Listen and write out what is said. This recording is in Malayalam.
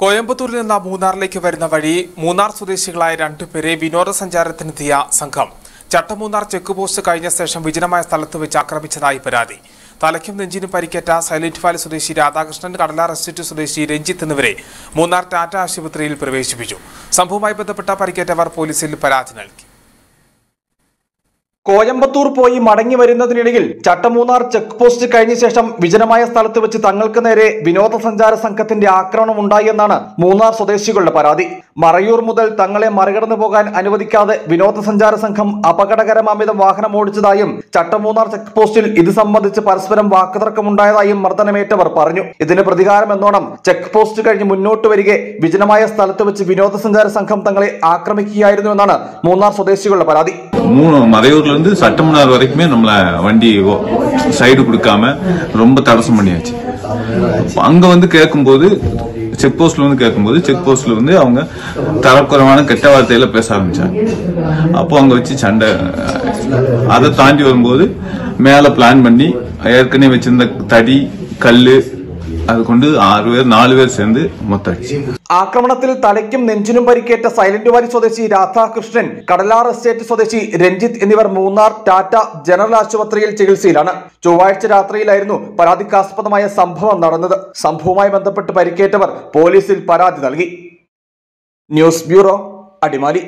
കോയമ്പത്തൂരിൽ നിന്ന് മൂന്നാറിലേക്ക് വരുന്ന വഴി മൂന്നാർ സ്വദേശികളായ രണ്ടുപേരെ വിനോദസഞ്ചാരത്തിനെത്തിയ സംഘം. ചട്ടമൂന്നാർ ചെക്ക് പോസ്റ്റ് കഴിഞ്ഞ ശേഷം വിജനമായ സ്ഥലത്ത് വെച്ച് ആക്രമിച്ചതായി പരാതി. തലയ്ക്കും നെഞ്ചിനും പരിക്കേറ്റ സൈലന്റ് വാലി സ്വദേശി രാധാകൃഷ്ണൻ കടലാർ എസ്റ്റേറ്റ് സ്വദേശി രഞ്ജിത്ത് എന്നിവരെ മൂന്നാർ ടാറ്റ ആശുപത്രിയിൽ പ്രവേശിപ്പിച്ചു. സംഭവവുമായി ബന്ധപ്പെട്ട പരിക്കേറ്റവർ പോലീസിൽ പരാതി നൽകി. കോയമ്പത്തൂർ പോയി മടങ്ങി വരുന്നതിനിടയിൽ ചട്ടമൂന്നാർ ചെക്ക് പോസ്റ്റ് കഴിഞ്ഞ ശേഷം വിജനമായ സ്ഥലത്ത് വെച്ച് തങ്ങൾക്ക് നേരെ വിനോദസഞ്ചാര സംഘത്തിന്റെ ആക്രമണം ഉണ്ടായി എന്നാണ് മൂന്നാർ സ്വദേശികളുടെ പരാതി. മറയൂർ മുതൽ തങ്ങളെ മറികടന്നു പോകാൻ അനുവദിക്കാതെ വിനോദസഞ്ചാര സംഘം അപകടകരമാമിതം വാഹനം ഓടിച്ചതായും ചട്ടമൂന്നാർ ചെക്ക് പോസ്റ്റിൽ ഇത് സംബന്ധിച്ച് പരസ്പരം വാക്കുതർക്കമുണ്ടായതായും മർദ്ദനമേറ്റവർ പറഞ്ഞു. ഇതിന് പ്രതികാരം എന്നോണം ചെക്ക് പോസ്റ്റ് കഴിഞ്ഞ് മുന്നോട്ട് വരികെ വിജനമായ സ്ഥലത്ത് വെച്ച് വിനോദസഞ്ചാര സംഘം തങ്ങളെ ആക്രമിക്കുകയായിരുന്നു എന്നാണ് മൂന്നാർ സ്വദേശികളുടെ പരാതി. மூணு மறையூர்லேருந்து சட்டமன்னார் வரைக்குமே நம்மளை வண்டி சைடு கொடுக்காம ரொம்ப தடசம் பண்ணியாச்சு. அங்கே வந்து கேட்கும்போது செக் போஸ்ட்ல வந்து கேட்கும்போது செக் போஸ்ட்ல வந்து அவங்க தரக்குறைவான கெட்ட வார்த்தையில பேச ஆரம்பிச்சாங்க. அப்போ அங்க வச்சு சண்டை அதை தாண்டி வரும்போது மேல பிளான் பண்ணி ஏற்கனவே வச்சிருந்த தடி கல் അതുകൊണ്ട് ആറുപേർ നാലുപേർ ചേർന്ന് മൊത്തടിച്ചു ആക്രമണത്തിൽ തലയ്ക്കും നെഞ്ചിനും പരിക്കേറ്റ സൈലന്റ് വാലി സ്വദേശി രാധാകൃഷ്ണൻ കടലാർ എസ്റ്റേറ്റ് സ്വദേശി രഞ്ജിത്ത് എന്നിവർ മൂന്നാർ ടാറ്റ ജനറൽ ആശുപത്രിയിൽ ചികിത്സയിലാണ്. ചൊവ്വാഴ്ച രാത്രിയിലായിരുന്നു പരാതിക്കാസ്പദമായ സംഭവം നടന്നത്. സംഭവവുമായി ബന്ധപ്പെട്ട് പരിക്കേറ്റവർ പോലീസിൽ പരാതി നൽകി. News bureau Adimali.